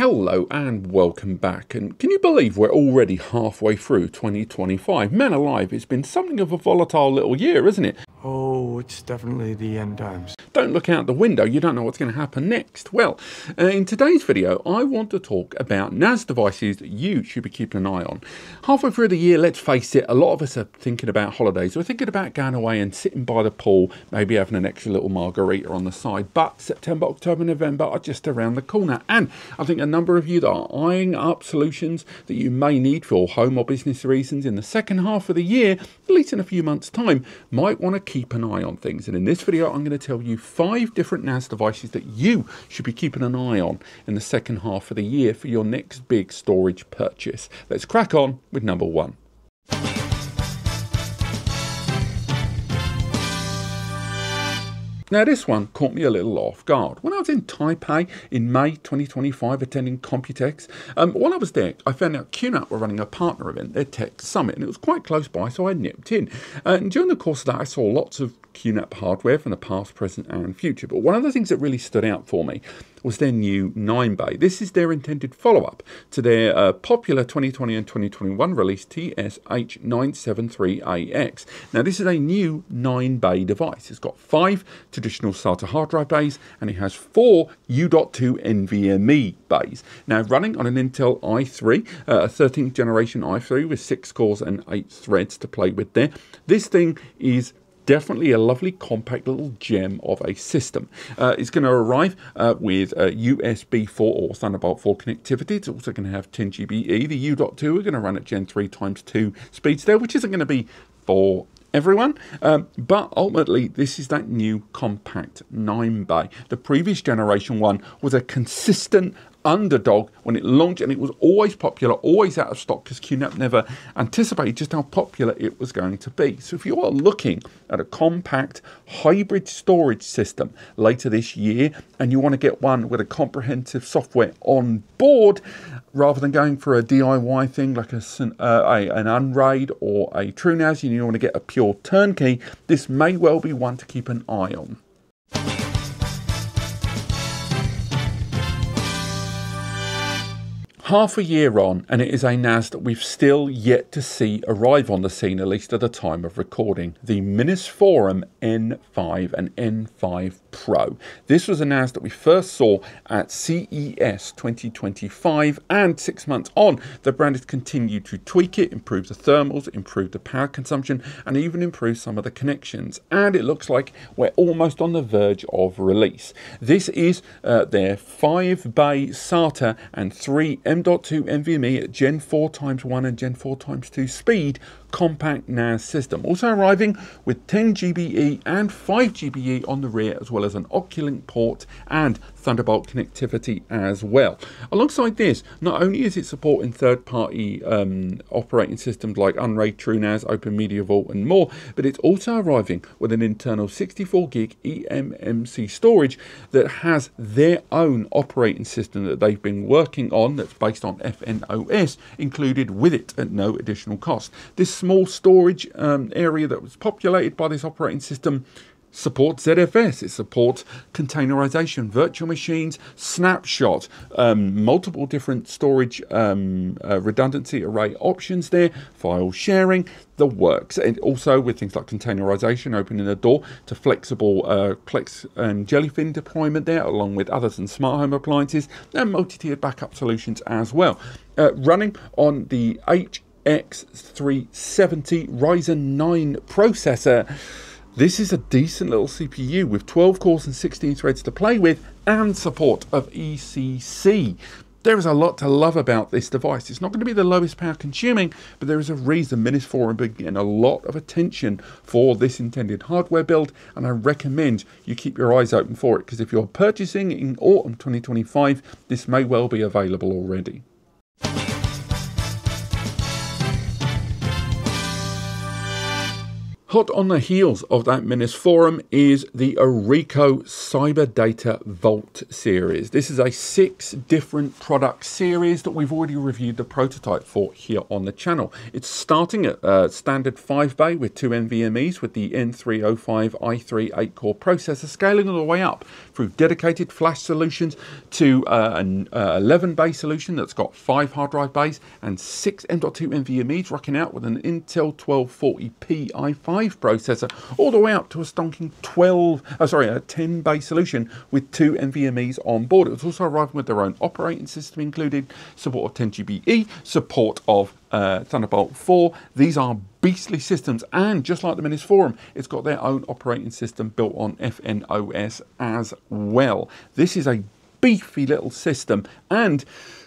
Hello and welcome back. And can you believe we're already halfway through 2025? Man alive, it's been something of a volatile little year, isn't it? Oh, it's definitely the end times. Don't look out the window, you don't know what's going to happen next. Well, uh, in today's video, I want to talk about NAS devices that you should be keeping an eye on. Halfway through the year, let's face it, a lot of us are thinking about holidays. We're thinking about going away and sitting by the pool, maybe having an extra little margarita on the side. But September, October, November are just around the corner. And I think a number of you that are eyeing up solutions that you may need for home or business reasons in the second half of the year, at least in a few months' time, might want to keep an eye on things. And in this video, I'm going to tell you five different NAS devices that you should be keeping an eye on in the second half of the year for your next big storage purchase. Let's crack on with number one. Now, this one caught me a little off guard. When I was in Taipei in May 2025 attending Computex, um, while I was there, I found out QNAP were running a partner event, their Tech Summit, and it was quite close by, so I nipped in. and during the course of that, I saw lots of QNAP hardware from the past, present, and future. But one of the things that really stood out for me was their new 9 bay. This is their intended follow up to their uh, popular 2020 and 2021 release TSH973AX. Now, this is a new 9 bay device. It's got five traditional SATA hard drive bays and it has four U.2 NVMe bays. Now, running on an Intel i3, uh, a 13th generation i3 with six cores and eight threads to play with there. This thing is definitely a lovely compact little gem of a system. Uh, it's going to arrive uh, with USB 4 or Thunderbolt 4 connectivity. It's also going to have 10 GBE. The U.2 are going to run at Gen 3 times 2 speeds there, which isn't going to be for everyone. Um, but ultimately, this is that new compact 9 bay. The previous generation one was a consistent underdog when it launched and it was always popular, always out of stock because QNAP never anticipated just how popular it was going to be. So if you are looking at a compact hybrid storage system later this year and you want to get one with a comprehensive software on board, rather than going for a DIY thing like a, uh, a an Unraid or a TrueNAS, you want to get a pure turnkey, this may well be one to keep an eye on. Half a year on, and it is a NAS that we've still yet to see arrive on the scene, at least at the time of recording. The Minisforum N5 and N5 Pro. This was a NAS that we first saw at CES 2025, and six months on, the brand has continued to tweak it, improve the thermals, improve the power consumption, and even improve some of the connections. And it looks like we're almost on the verge of release. This is uh, their 5 bay SATA and 3 M M.2 NVMe at Gen 4 times 1 and Gen 4 times 2 speed compact NAS system. Also arriving with 10 GBE and 5 GBE on the rear, as well as an Oculink port and Thunderbolt connectivity as well. Alongside this, not only is it supporting third-party um, operating systems like Unraid, TrueNAS, Open Media Vault, and more, but it's also arriving with an internal 64 gig eMMC storage that has their own operating system that they've been working on that's based on FNOS included with it at no additional cost. This small storage um, area that was populated by this operating system supports ZFS, it supports containerization, virtual machines, snapshot, um, multiple different storage um, uh, redundancy array options there, file sharing, the works. And also with things like containerization, opening the door to flexible uh, and Jellyfin deployment there, along with others and smart home appliances, and multi-tiered backup solutions as well. Uh, running on the H X370 Ryzen 9 processor. This is a decent little CPU with 12 cores and 16 threads to play with and support of ECC. There is a lot to love about this device. It's not going to be the lowest power consuming, but there is a reason Minisforum been getting a lot of attention for this intended hardware build, and I recommend you keep your eyes open for it because if you're purchasing in autumn 2025, this may well be available already. Hot on the heels of that Minisforum is the Orico Cyberdata Vault series. This is a six different product series that we've already reviewed the prototype for here on the channel. It's starting at uh, standard 5 bay with two NVMEs with the N305 i3 8 core processor, scaling all the way up through dedicated flash solutions to uh, an uh, 11 bay solution that's got five hard drive bays and six M.2 NVMEs rocking out with an Intel 1240p i5 processor all the way up to a stonking 12, oh sorry, a 10 bay solution with two NVMEs on board. It was also arriving with their own operating system included, support of 10GBE, support of uh, Thunderbolt 4. These are beastly systems, and just like the Minisforum, it's got their own operating system built on FNOS as well. This is a beefy little system, and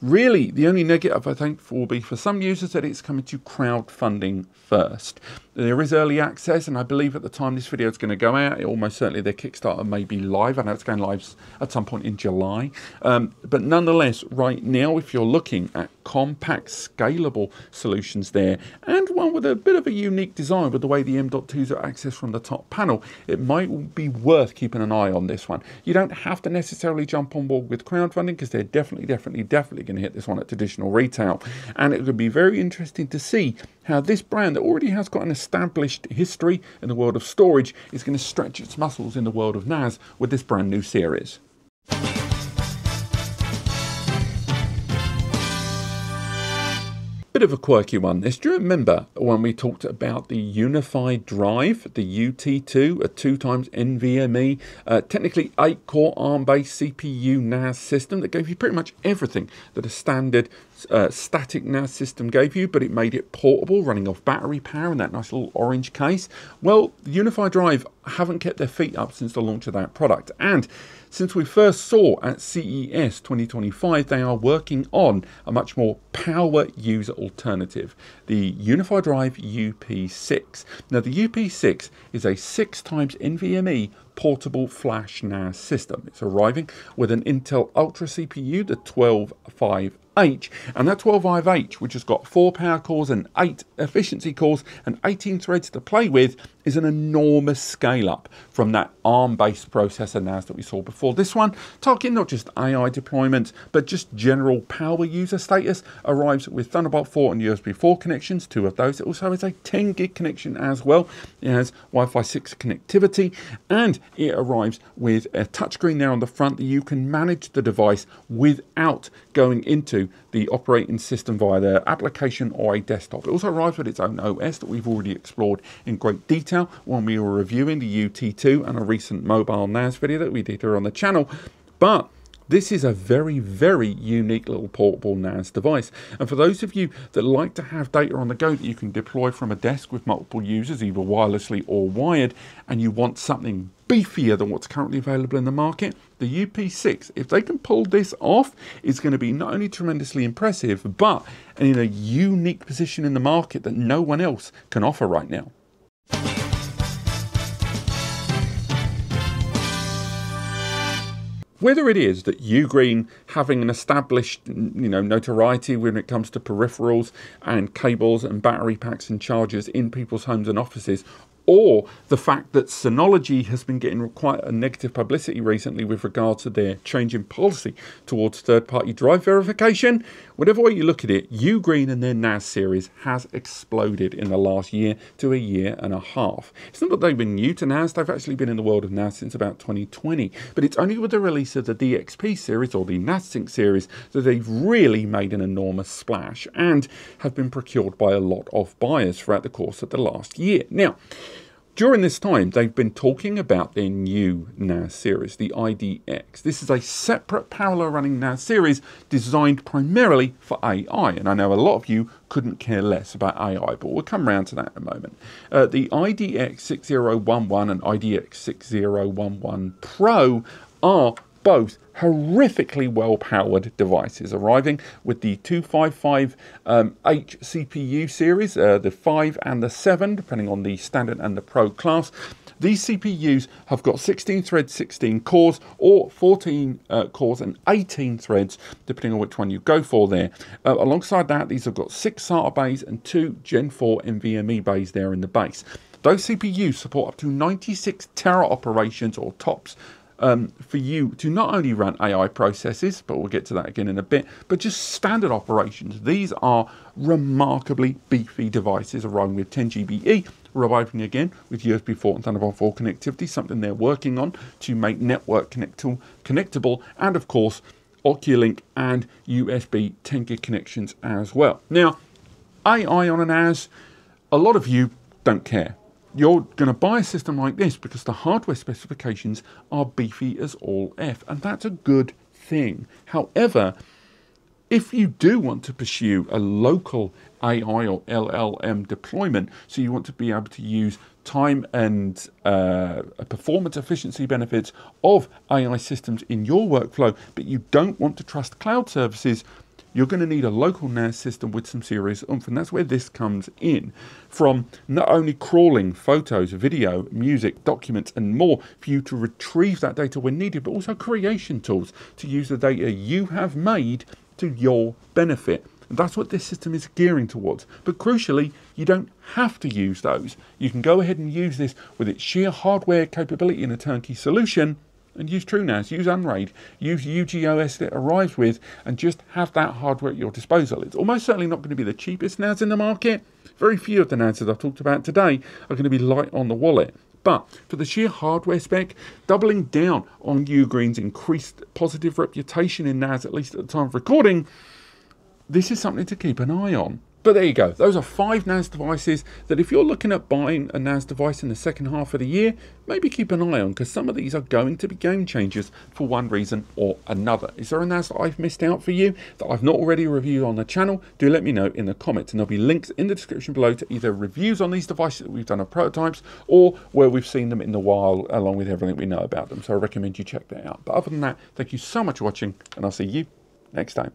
really the only negative I think will be for some users that it's coming to crowdfunding first. There is early access, and I believe at the time this video is going to go out, it almost certainly their Kickstarter may be live. I know it's going live at some point in July. Um, but nonetheless, right now, if you're looking at compact, scalable solutions there, and one with a bit of a unique design with the way the M.2s are accessed from the top panel, it might be worth keeping an eye on this one. You don't have to necessarily jump on board with crowdfunding because they're definitely, definitely, definitely going to hit this one at traditional retail. And it would be very interesting to see how this brand that already has got an established history in the world of storage is going to stretch its muscles in the world of NAS with this brand new series. Bit of a quirky one this. Do you remember when we talked about the UnifyDrive, the UT2, a 2 times NVMe, uh, technically 8 core ARM based CPU NAS system that gave you pretty much everything that a standard uh, static NAS system gave you, but it made it portable, running off battery power in that nice little orange case. Well, the UnifyDrive haven't kept their feet up since the launch of that product. And since we first saw at CES 2025, they are working on a much more power user alternative, the UnifyDrive UP6. Now, the UP6 is a six times NVMe portable flash NAS system. It's arriving with an Intel Ultra CPU, the 125 H, and that 12i-H, which has got four power cores and eight efficiency cores and 18 threads to play with, is an enormous scale up from that ARM-based processor NAS that we saw before. This one, targeting not just AI deployment, but just general power user status, arrives with Thunderbolt 4 and USB 4 connections, two of those. It also has a 10 gig connection as well. It has Wi-Fi 6 connectivity, and it arrives with a touchscreen there on the front that you can manage the device without going into the operating system via the application or a desktop. It also arrives with its own OS that we've already explored in great detail when we were reviewing the UT2 and a recent mobile NAS video that we did here on the channel. But this is a very, very unique little portable NAS device. And for those of you that like to have data on the go that you can deploy from a desk with multiple users, either wirelessly or wired, and you want something beefier than what's currently available in the market, the UP6, if they can pull this off, is going to be not only tremendously impressive, but in a unique position in the market that no one else can offer right now. Whether it is that Ugreen having an established you know notoriety when it comes to peripherals and cables and battery packs and chargers in people's homes and offices or the fact that Synology has been getting quite a negative publicity recently with regard to their change in policy towards third party drive verification. Whatever way you look at it, Ugreen and their NAS series has exploded in the last year to a year and a half. It's not that they've been new to NAS, they've actually been in the world of NAS since about 2020, but it's only with the release of the DXP series or the NASync series that they've really made an enormous splash and have been procured by a lot of buyers throughout the course of the last year. Now, during this time, they've been talking about their new NAS series, the IDX. This is a separate parallel running NAS series designed primarily for AI. And I know a lot of you couldn't care less about AI, but we'll come around to that in a moment. Uh, the IDX 6011 and IDX 6011 Pro are both horrifically well powered devices, arriving with the 255 um, CPU series, uh, the 5 and the 7, depending on the standard and the pro class. These CPUs have got 16 threads, 16 cores, or 14 uh, cores and 18 threads, depending on which one you go for there. Uh, alongside that, these have got six SATA bays and two Gen 4 NVMe bays there in the base. Those CPUs support up to 96 tera operations or tops um, for you to not only run AI processes, but we'll get to that again in a bit, but just standard operations. These are remarkably beefy devices arriving with 10 GBE, arriving again with USB 4 and Thunderbolt 4 connectivity, something they're working on to make network connectable, connectable and of course Oculink and USB 10 gig connections as well. Now, AI on a NAS, a lot of you don't care you're going to buy a system like this because the hardware specifications are beefy as all F, and that's a good thing. However, if you do want to pursue a local AI or LLM deployment, so you want to be able to use time and uh, performance efficiency benefits of AI systems in your workflow, but you don't want to trust cloud services, you're going to need a local NAS system with some serious oomph, and that's where this comes in. From not only crawling photos, video, music, documents, and more for you to retrieve that data when needed, but also creation tools to use the data you have made to your benefit. And that's what this system is gearing towards. But crucially, you don't have to use those. You can go ahead and use this with its sheer hardware capability in a turnkey solution and use TrueNAS, use Unraid, use UGOS that it arrives with, and just have that hardware at your disposal. It's almost certainly not going to be the cheapest NAS in the market. Very few of the NAS that I've talked about today are going to be light on the wallet. But for the sheer hardware spec, doubling down on Ugreen's increased positive reputation in NAS, at least at the time of recording, this is something to keep an eye on. But there you go. Those are five NAS devices that if you're looking at buying a NAS device in the second half of the year, maybe keep an eye on because some of these are going to be game changers for one reason or another. Is there a NAS that I've missed out for you that I've not already reviewed on the channel? Do let me know in the comments and there'll be links in the description below to either reviews on these devices that we've done of prototypes or where we've seen them in the wild along with everything we know about them. So I recommend you check that out. But other than that, thank you so much for watching and I'll see you next time.